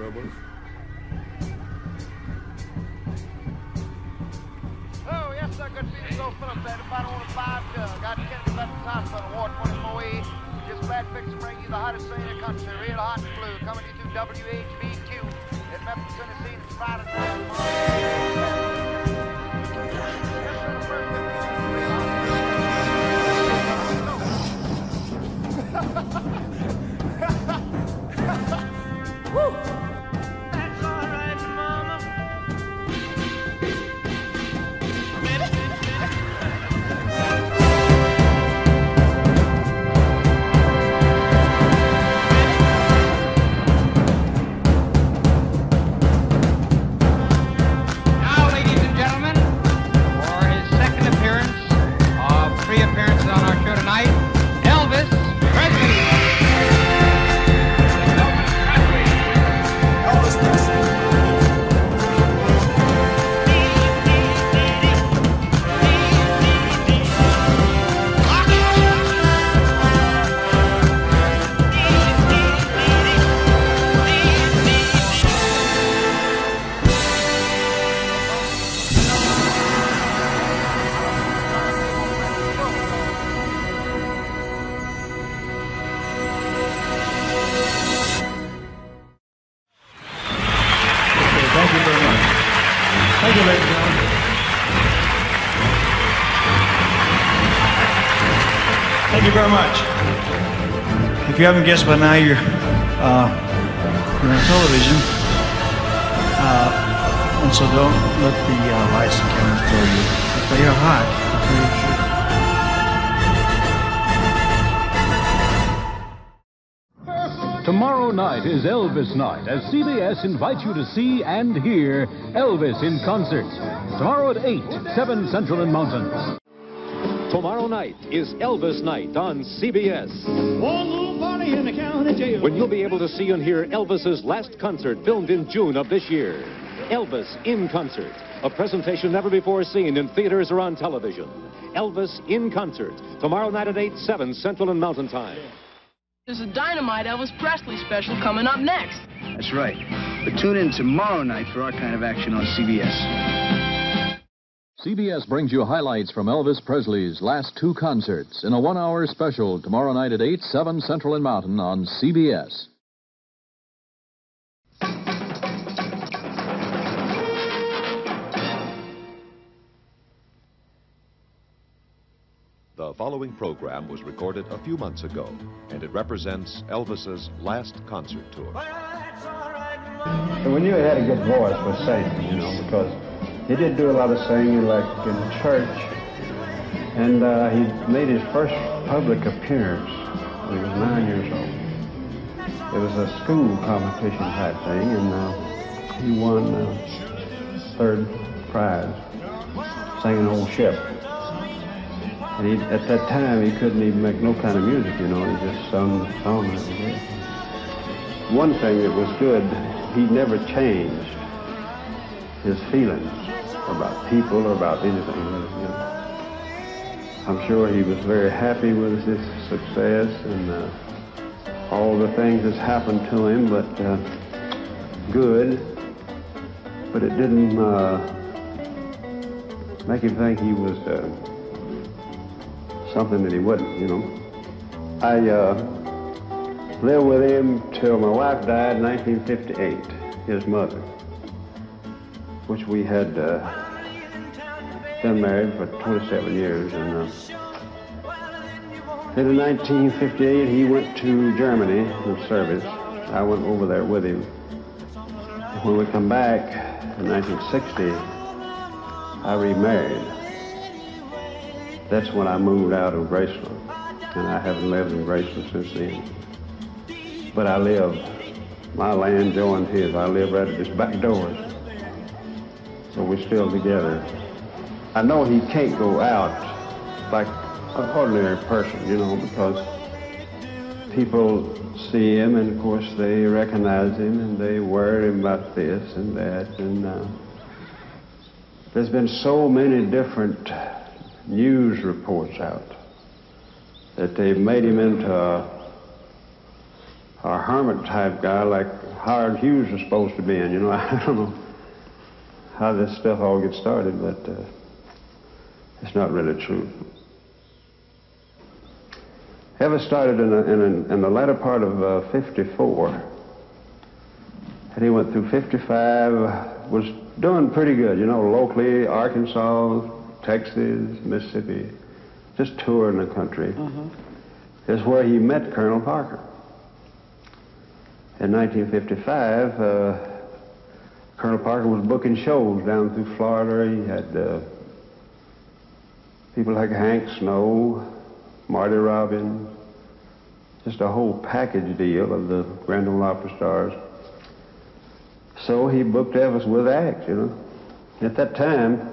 trouble. You haven't guessed by now, you're, uh, you're on television. Uh, and so don't let the uh, lights and cameras throw you. If they are hot, I'll tell you the truth. Tomorrow night is Elvis night as CBS invites you to see and hear Elvis in concert. Tomorrow at 8, 7 Central and Mountain. Tomorrow night is Elvis Night on CBS. One little party in the county jail. When you'll be able to see and hear Elvis's last concert filmed in June of this year. Elvis in concert. A presentation never before seen in theaters or on television. Elvis in concert. Tomorrow night at 8, 7 Central and Mountain Time. There's a Dynamite Elvis Presley special coming up next. That's right. But tune in tomorrow night for our kind of action on CBS. CBS brings you highlights from Elvis Presley's last two concerts in a one hour special tomorrow night at 8, 7 Central and Mountain on CBS. The following program was recorded a few months ago, and it represents Elvis's last concert tour. And we knew he had a good voice for singing, you know, because he did do a lot of singing, like in church. And uh, he made his first public appearance when he was nine years old. It was a school competition type thing, and uh, he won uh, third prize, singing Old Shep. And he, at that time, he couldn't even make no kind of music, you know. He just sung the song that. One thing that was good, he never changed his feelings about people or about anything. I'm sure he was very happy with his success and uh, all the things that's happened to him, but uh, good. But it didn't uh, make him think he was uh, something that he wasn't, you know. I uh, lived with him till my wife died in 1958, his mother, which we had uh, been married for 27 years. And uh, then in 1958, he went to Germany in service. I went over there with him. When we come back in 1960, I remarried. That's when I moved out of Graceland, and I haven't lived in Graceland since then. But I live, my land joined his. I live right at his back door. So we're still together. I know he can't go out like an ordinary person, you know, because people see him and of course they recognize him and they worry about this and that and uh, there's been so many different news reports out that they've made him into a, a hermit type guy like Howard Hughes was supposed to be in. You know, I don't know how this stuff all gets started, but uh, it's not really true. Elvis started in, a, in, a, in the latter part of uh, 54. And he went through 55, was doing pretty good, you know, locally, Arkansas, Texas, Mississippi, just touring the country. Is where he met Colonel Parker. In 1955, uh, Colonel Parker was booking shows down through Florida. He had uh, people like Hank Snow, Marty Robbins, just a whole package deal of the Grand Ole Opry stars. So he booked Elvis with acts, you know. At that time,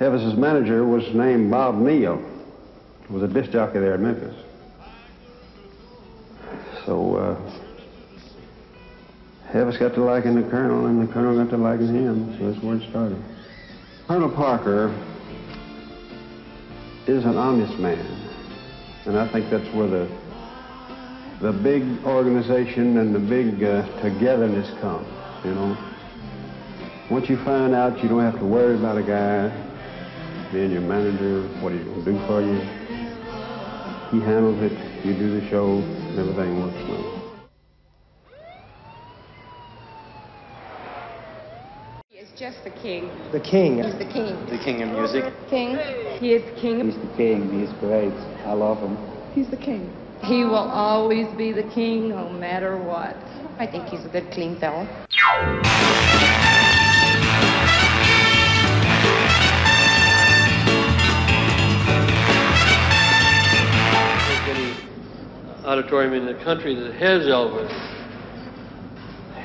Elvis's manager was named Bob Neal, was a disc jockey there in Memphis. So uh, Elvis got to liking the Colonel, and the Colonel got to liking him. So that's where it started. Colonel Parker is an honest man, and I think that's where the the big organization and the big uh, togetherness comes. You know, once you find out you don't have to worry about a guy being your manager, what he's going to do for you. He handles it. You do the show. Everything works well. He is just the king. The king. He's the king. The king of music. King. He is the king. He's the king. He's great. I love him. He's the king. He will always be the king no matter what. I think he's a good, clean fellow. any auditorium in the country that has Elvis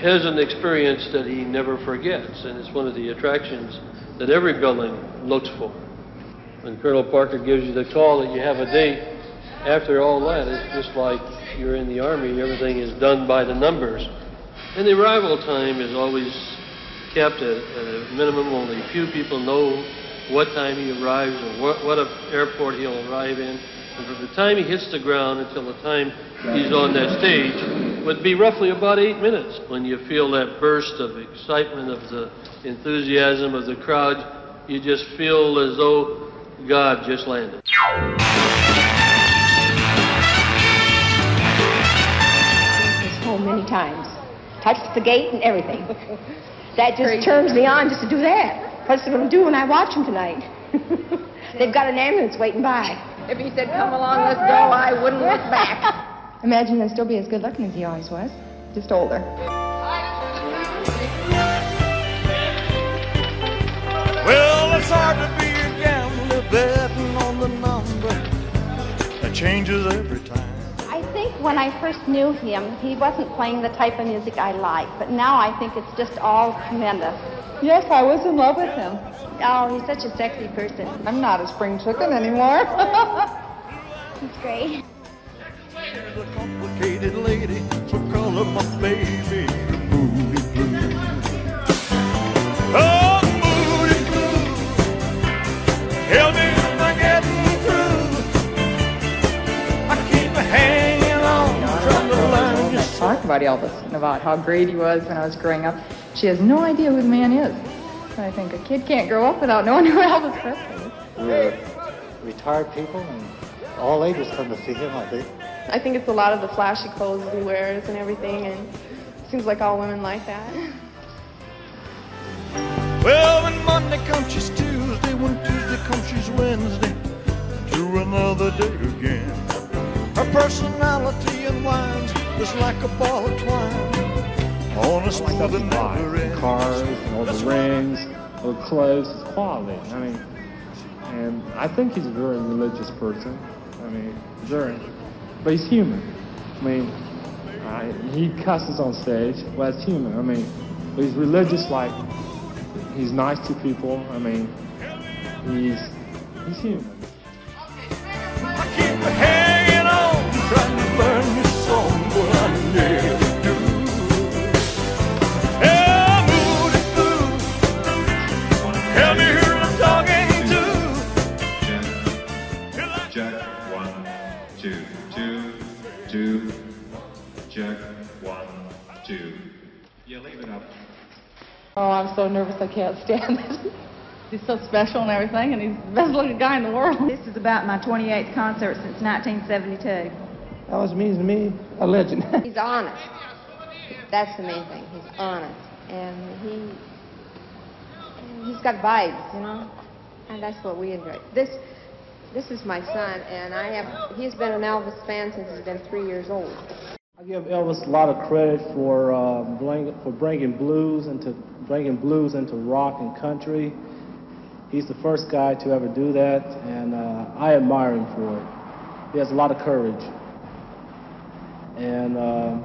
has an experience that he never forgets, and it's one of the attractions that every building looks for. When Colonel Parker gives you the call that you have a date, after all that, it's just like you're in the Army, everything is done by the numbers. And the arrival time is always kept at, a minimum. Only a few people know what time he arrives or what, what airport he'll arrive in. And from the time he hits the ground until the time he's on that stage would be roughly about eight minutes. When you feel that burst of excitement, of the enthusiasm of the crowd, you just feel as though God just landed. His home many times. Touched the gate and everything. That just turns me on just to do that. What's it going to do when I watch him tonight? They've got an ambulance waiting by. If he said, come along, let's go, I wouldn't look back. Imagine him still be as good looking as he always was, just older. Well, it's hard to be a gambler betting on the number that changes every time. I think when I first knew him, he wasn't playing the type of music I like, but now I think it's just all tremendous. Yes, I was in love with him. Oh, he's such a sexy person. I'm not a spring chicken anymore. He's great. She's complicated lady, so call her my baby. Moody Blue. Oh, Moody Blue. Help me when I'm getting through. I keep hanging on, trying to learn just Talk about Elvis and about how great he was when I was growing up. She has no idea who the man is. I think a kid can't grow up without knowing who Elvis Presley is. We're retired people, and all ages come to see him, I think. I think it's a lot of the flashy clothes he wears and everything, and it seems like all women like that. Well, when Monday comes, she's Tuesday. When Tuesday comes, she's Wednesday. To another day again. Her personality unwinds just like a ball of twine. On a smooth and never The cars, and all the rings, all the clothes, his quality. I mean, and I think he's a very religious person. I mean, very, but he's human. I mean, he cusses on stage, well, that's human. I mean, he's religious, like, he's nice to people. I mean, he's, he's human. Oh, I'm so nervous I can't stand it. He's so special and everything, and he's the best looking guy in the world. This is about my 28th concert since 1972. Elvis means to me a legend. He's honest. That's the main thing. He's honest, and he he's got vibes, you know, and that's what we enjoy. This this is my son, and I have he's been an Elvis fan since he's been three years old. I give Elvis a lot of credit for uh, bring, for bringing blues into bringing blues into rock and country. He's the first guy to ever do that, and uh, I admire him for it. He has a lot of courage, and uh,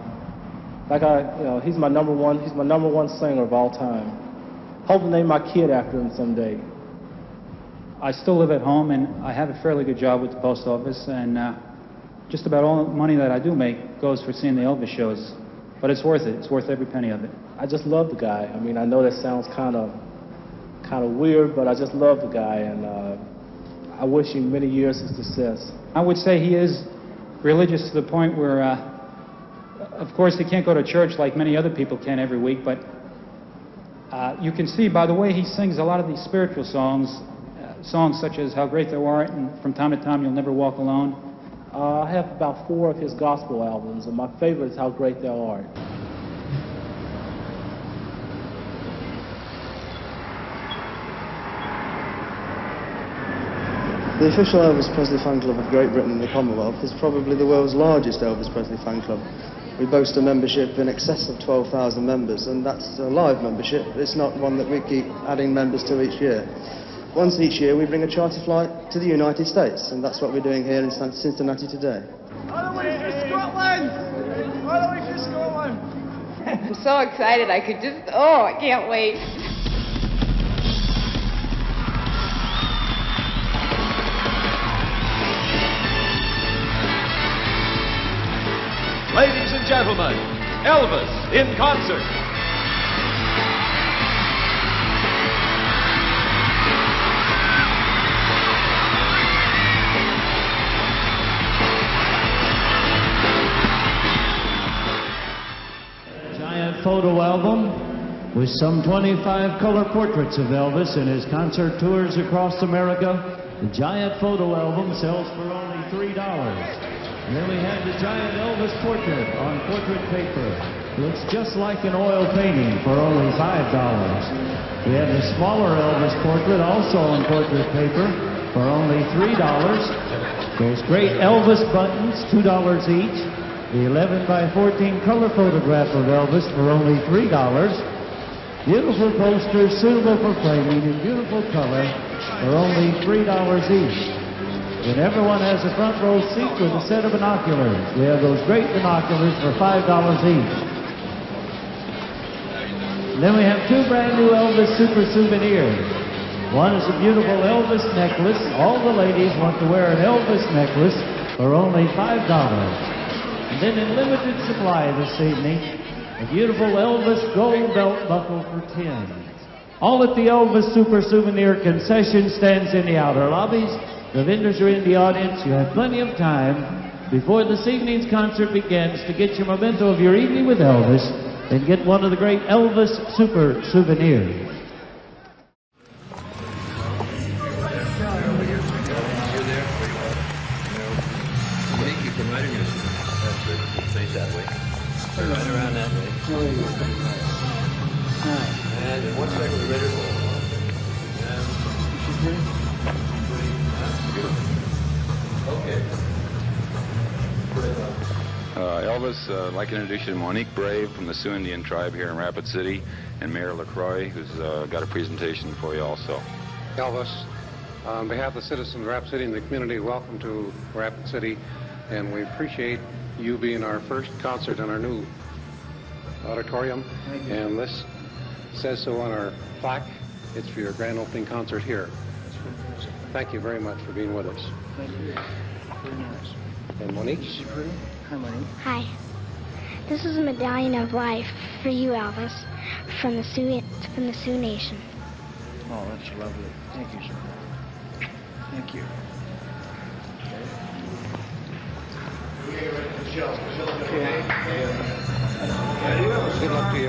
like I, you know, he's my number one. He's my number one singer of all time. Hope to name my kid after him someday. I still live at home, and I have a fairly good job with the post office, and uh, just about all the money that I do make goes for seeing the Elvis shows. But it's worth it. It's worth every penny of it. I just love the guy. I mean, I know that sounds kind of kind of weird, but I just love the guy, and uh, I wish him many years of success. I would say he is religious to the point where, uh, of course, he can't go to church like many other people can every week, but uh, you can see by the way he sings a lot of these spiritual songs, uh, songs such as How Great Thou Art and From Time to Time You'll Never Walk Alone. Uh, I have about four of his gospel albums, and my favorite is How Great Thou Art. The official Elvis Presley fan club of Great Britain and the Commonwealth is probably the world's largest Elvis Presley fan club. We boast a membership in excess of 12,000 members, and that's a live membership. It's not one that we keep adding members to each year. Once each year, we bring a charter flight to the United States, and that's what we're doing here in Cincinnati today. All the way for Scotland! All the way for Scotland! I'm so excited. I could just, oh, I can't wait. Ladies and gentlemen, Elvis in concert. Photo album with some 25 color portraits of Elvis in his concert tours across America. The giant photo album sells for only $3. And then we have the giant Elvis portrait on portrait paper. Looks just like an oil painting for only $5. We have the smaller Elvis portrait also on portrait paper for only $3. Those great Elvis buttons, $2 each. The 11 by 14 color photograph of Elvis for only $3. Beautiful posters suitable for framing in beautiful color for only $3 each. And everyone has a front row seat with a set of binoculars. We have those great binoculars for $5 each. And then we have two brand new Elvis Super Souvenirs. One is a beautiful Elvis necklace. All the ladies want to wear an Elvis necklace for only $5. And then in limited supply this evening, a beautiful Elvis gold belt buckle for 10. All at the Elvis Super Souvenir concession stands in the outer lobbies. The vendors are in the audience. You have plenty of time before this evening's concert begins to get your memento of your evening with Elvis and get one of the great Elvis Super Souvenirs. Face that way. Right around that way. And in one second, we're ready to roll. Okay. Uh, Elvis, uh, I'd like to introduce you to Monique Brave from the Sioux Indian tribe here in Rapid City, and Mayor LaCroix, who's uh, got a presentation for you also. Elvis, on behalf of the citizens of Rapid City and the community, welcome to Rapid City, and we appreciate you being our first concert in our new auditorium. And this says so on our plaque. It's for your grand opening concert here. Thank you very much for being with us. Thank you. Very nice. And Monique? Hi, Monique. Hi. This is a medallion of life for you, Elvis, from the Sioux from the Sioux Nation. Oh, that's lovely. Thank you, sir. Thank you. Okay. Good luck to you,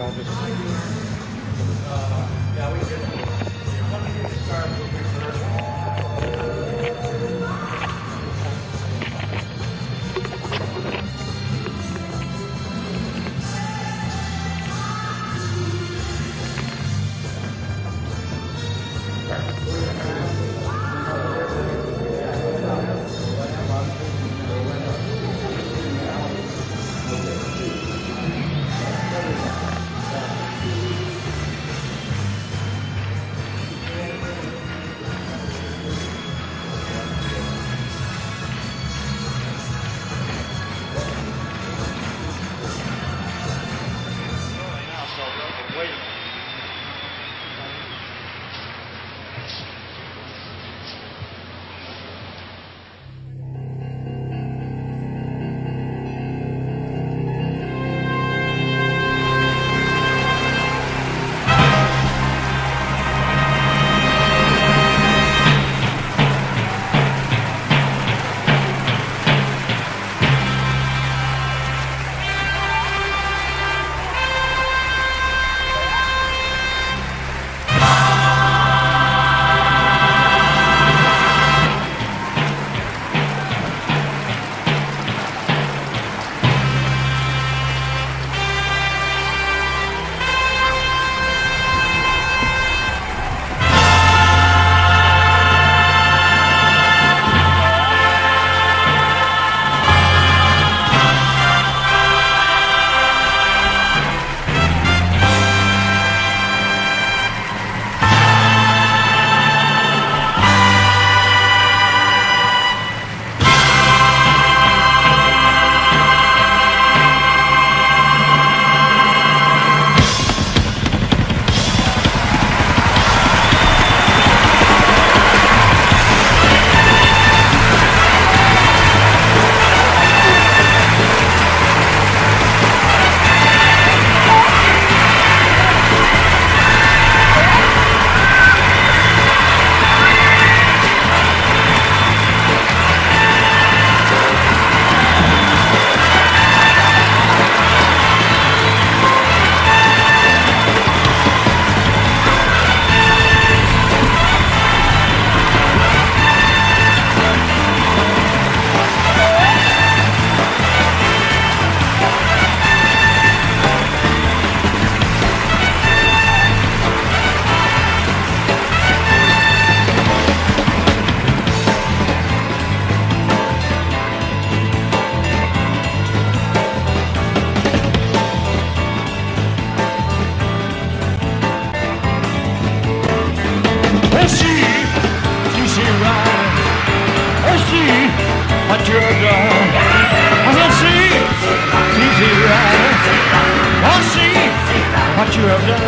I said, see, she see right. Let's see what you have done.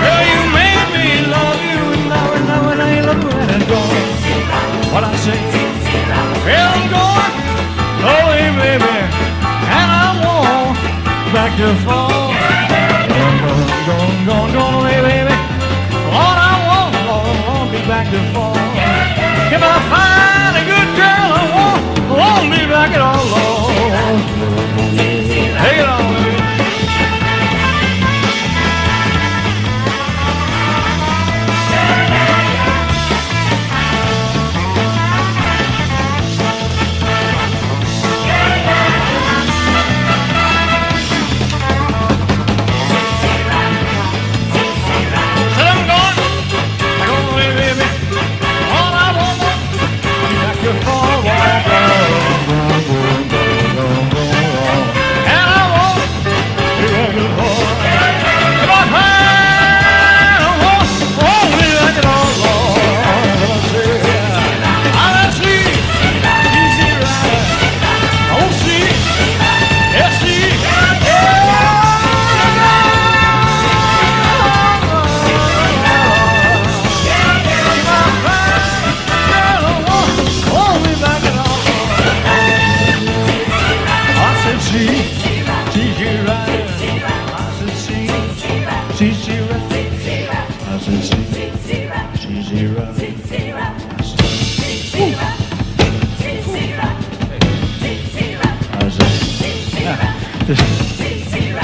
Girl, you made me love you, and now and now and I love you and gone. What I say? Well, I'm going away, baby, and I want back to fall. Gone, gone, gone, gone, gone away, baby. Lord, I want, Lord, I want me back to fall. If I find a good girl, back at all.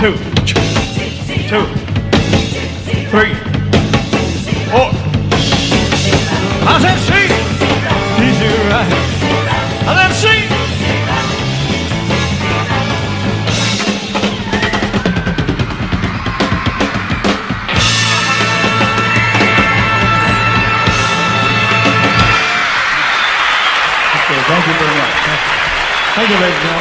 Two, two, three, four. I said see, easy right. I said see. Okay, thank you very much. Thank you, ladies and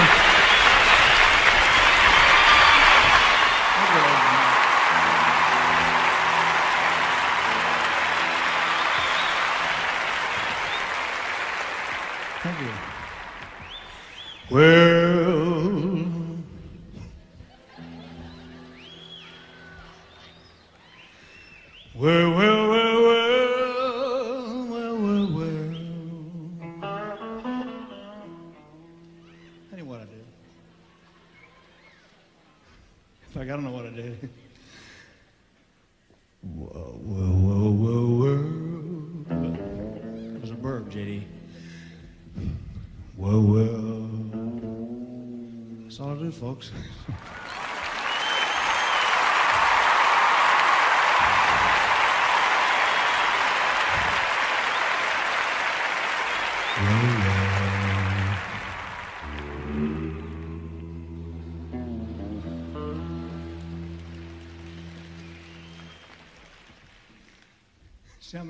folks.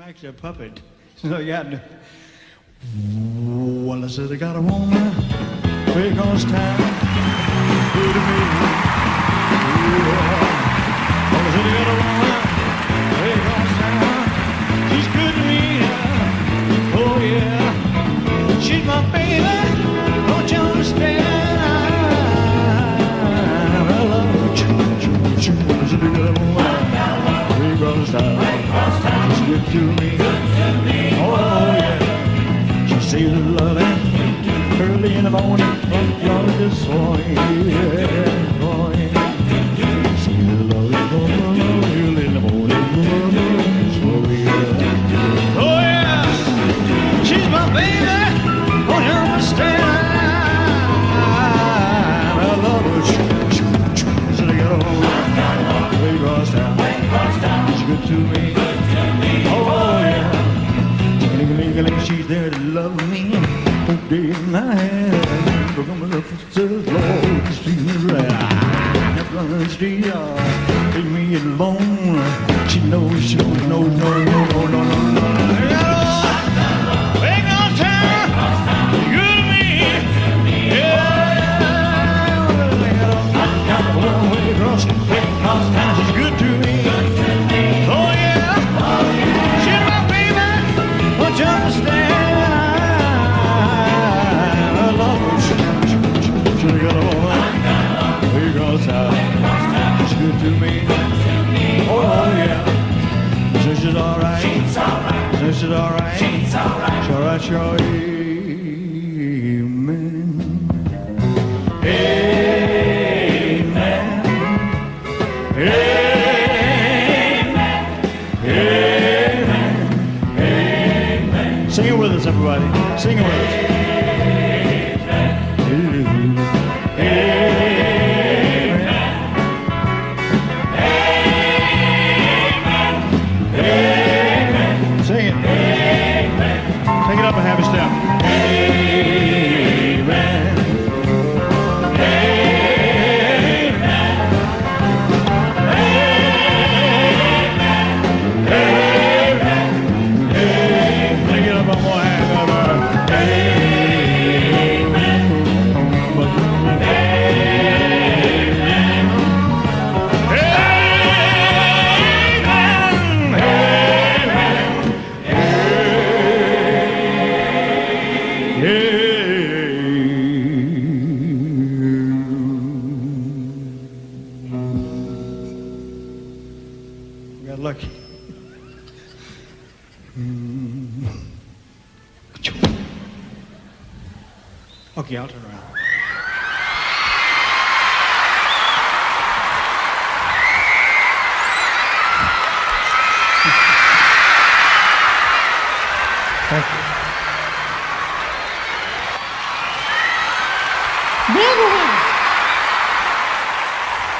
actually a puppet. So, yeah. Well, I said I got a woman town. Good to me. Yeah. I I got a woman way across town. She's good to me. Oh yeah. She's my baby. Don't you understand? I love her. I said I a woman way across town. She's good to me. Oh yeah. She the in the. See loving early in the morning Oh. She's there to love me. Put day my Uh, leave me alone. She knows, she knows, no, no, no, no, no, no, no. Good to me. Oh, oh yeah. So she's alright. She's alright. So she's alright. She's alright. She's alright. She's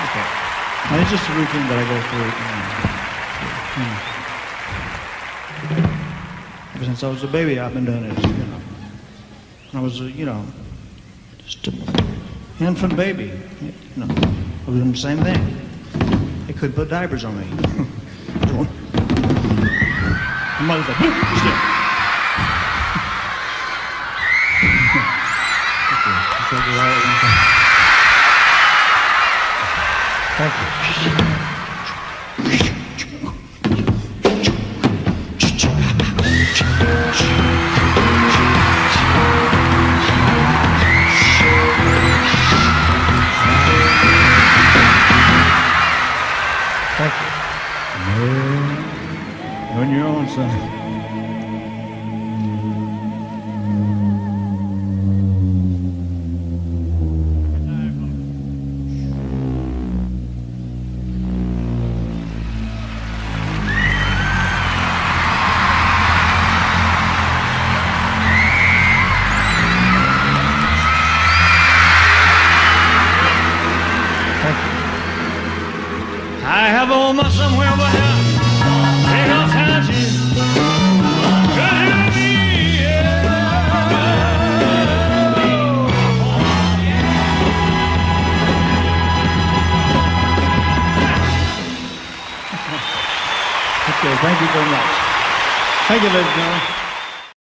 Okay. it's just a routine that I go through. Uh, you know. Ever since I was a baby, I've been doing it. You know, I was, a, you know, just an infant baby. You know, I was doing the same thing. They could put diapers on me. My mother's like, Thank Thank you. You're on son.